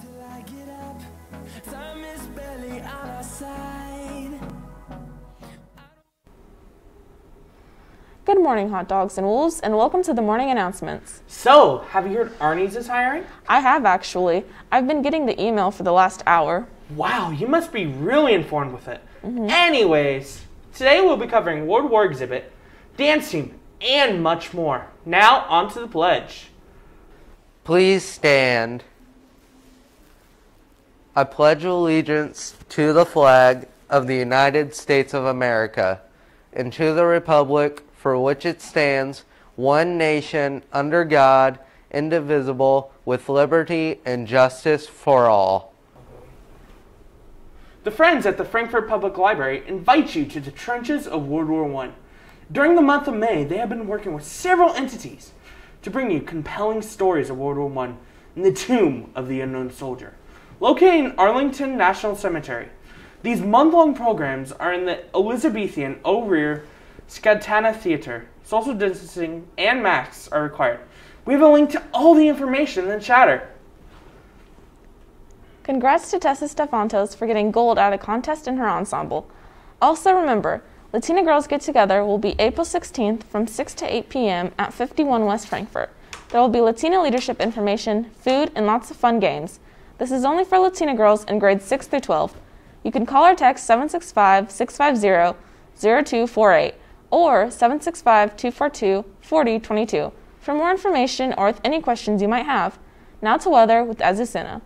till I get up. Time is barely on our side. Good morning, hot dogs and wolves, and welcome to the morning announcements. So, have you heard Arnie's is hiring? I have actually. I've been getting the email for the last hour. Wow, you must be really informed with it. Mm-hmm. Anyways, today we'll be covering World War exhibit, dance team, and much more. Now, on to the pledge. Please stand. I pledge allegiance to the flag of the United States of America and to the republic for which it stands, one nation, under God, indivisible, with liberty and justice for all. The friends at the Frankfort Public Library invite you to the trenches of World War I. During the month of May, they have been working with several entities to bring you compelling stories of World War I in the Tomb of the Unknown Soldier, located in Arlington National Cemetery. These month-long programs are in the Elizabethan O'Rear Scatana Theater. Social distancing and masks are required. We have a link to all the information in the chatter. Congrats to Tessa Stefantos for getting gold at a contest in her ensemble. Also remember, Latina Girls Get Together will be April 16th from 6 to 8 p.m. at 51 West Frankfurt. There will be Latina leadership information, food, and lots of fun games. This is only for Latina girls in grades 6 through 12. You can call or text 765 650 0248 or 765 242 4022 for more information or with any questions you might have. Now to weather with Azucena.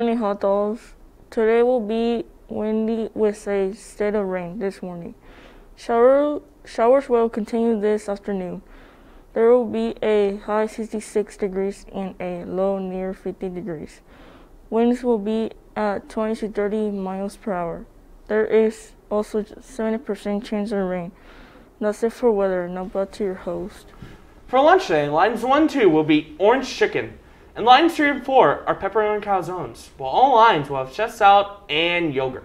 Hot dogs. Today will be windy with a state of rain this morning. Shower, showers will continue this afternoon. There will be a high 66 degrees and a low near 50 degrees. Winds will be at 20 to 30 miles per hour. There is also 70% chance of rain. That's it for weather. Now back to your host. For lunch today, lines 1 and 2 will be orange chicken, and lines 3 and 4 are pepperoni calzones, while all lines will have chest salad and yogurt.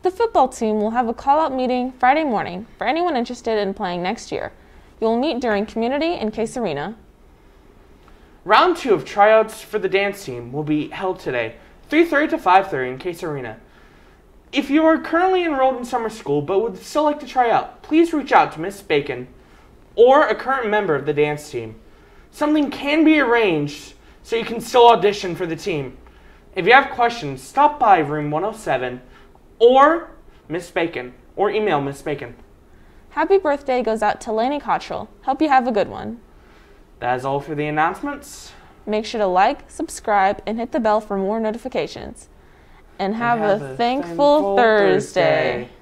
The football team will have a call out meeting Friday morning for anyone interested in playing next year. You will meet during community in Case Arena. Round 2 of tryouts for the dance team will be held today, 3.30 to 5.30 in Case Arena. If you are currently enrolled in summer school but would still like to try out, please reach out to Miss Bacon or a current member of the dance team. Something can be arranged so you can still audition for the team. If you have questions, stop by room 107 or Miss Bacon or email Miss Bacon. Happy birthday goes out to Laney Cottrell. Hope you have a good one. That is all for the announcements. Make sure to like, subscribe, and hit the bell for more notifications. And have, have a, a thankful, thankful Thursday. Thursday.